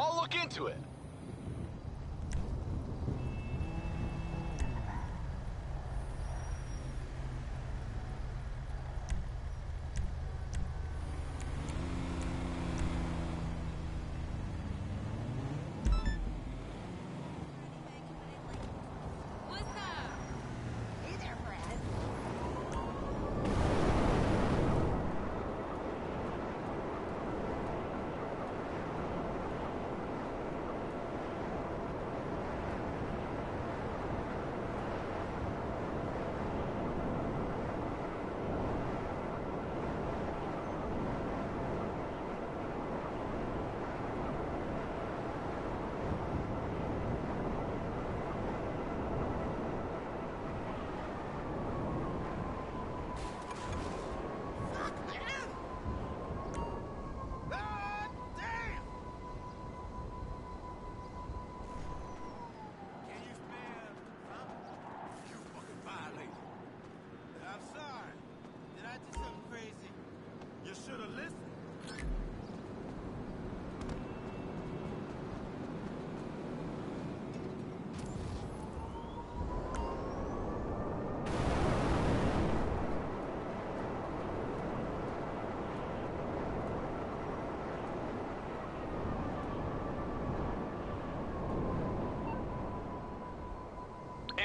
I'll look into it.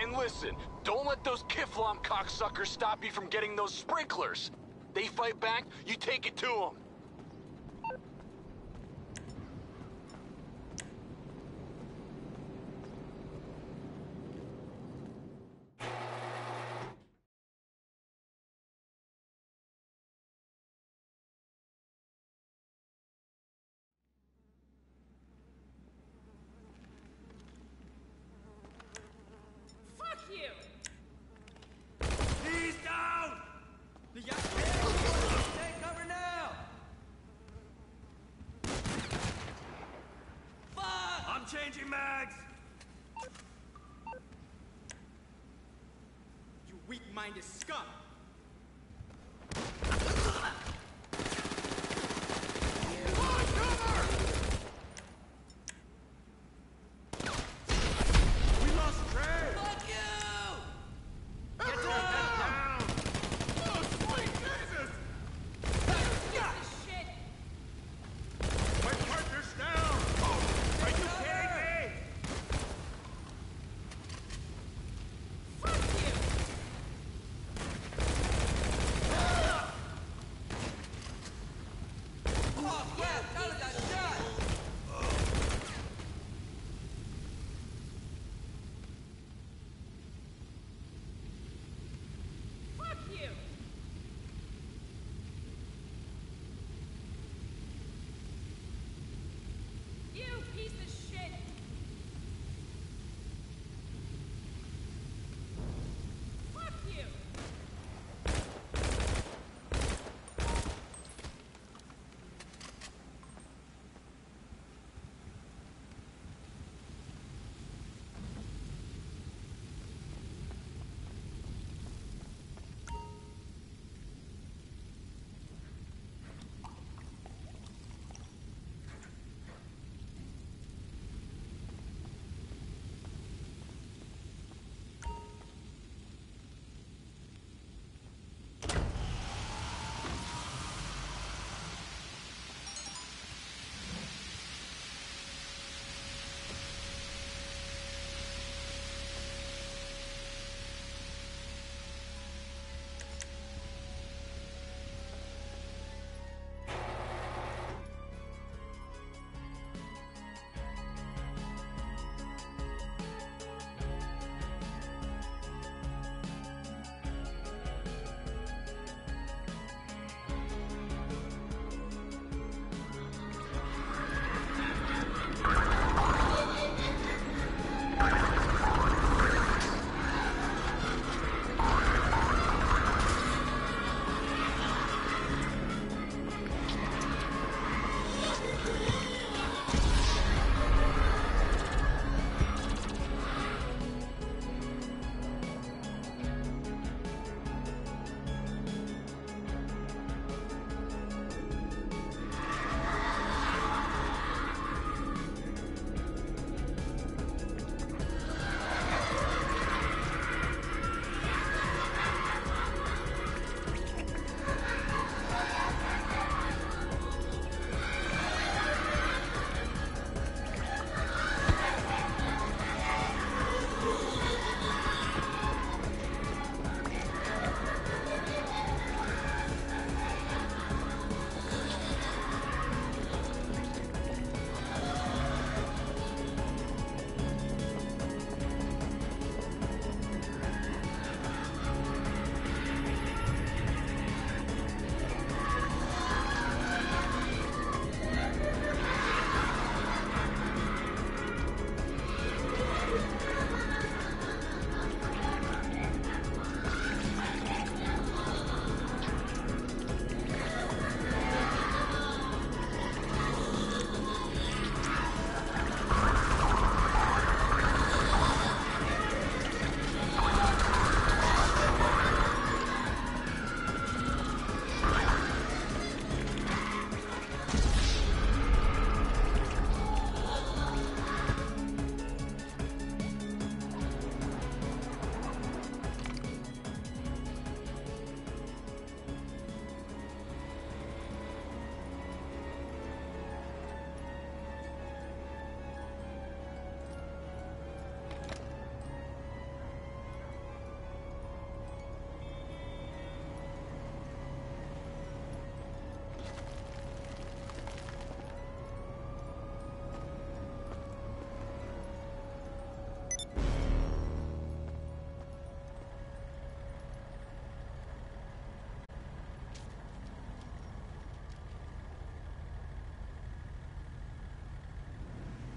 And listen, don't let those Kifflom cocksuckers stop you from getting those sprinklers. They fight back, you take it to them. I'm changing mags! You weak-minded scum!